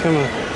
Come on.